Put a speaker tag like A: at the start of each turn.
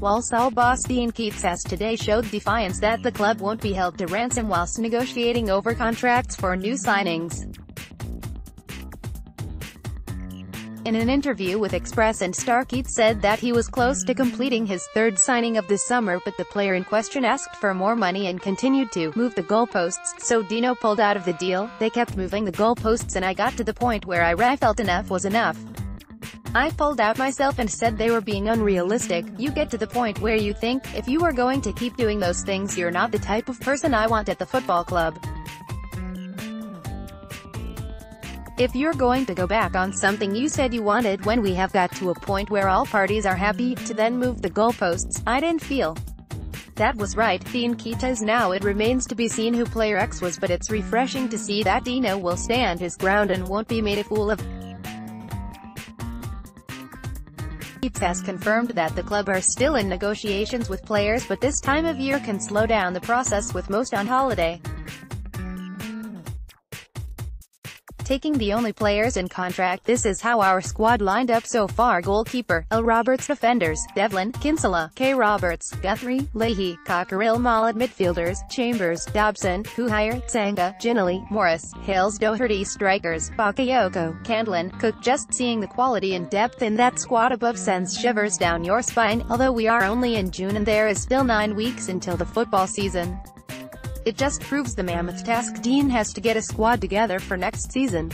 A: Walsall boss Dean Keates has today showed defiance that the club won't be held to ransom whilst negotiating over contracts for new signings. In an interview with Express and Star Keates said that he was close to completing his third signing of the summer but the player in question asked for more money and continued to move the goalposts, so Deano pulled out of the deal, they kept moving the goalposts and I got to the point where I felt enough was enough. I pulled out myself and said they were being unrealistic. You get to the point where you think, if you are going to keep doing those things you're not the type of person I want at the football club. If you're going to go back on something you said you wanted when we have got to a point where all parties are happy, to then move the goalposts, I didn't feel that was right. Dean Keates now it remains to be seen who player X was but it's refreshing to see that Deano will stand his ground and won't be made a fool of. Keates has confirmed that the club are still in negotiations with players but this time of year can slow down the process with most on holiday. Taking the only players in contract. This is how our squad lined up so far. Goalkeeper, L. Roberts Defenders, Devlin, Kinsella, K. Roberts, Guthrie, Leahy, Cockerill Mollett Midfielders, Chambers, Dobson, Huhire, Tsanga, Ginnelly, Morris, Hales Doherty Strikers, Bakayoko, Candlin, Cook Just seeing the quality and depth in that squad above sends shivers down your spine, although we are only in June and there is still nine weeks until the football season. It just proves the mammoth task Dean has to get a squad together for next season.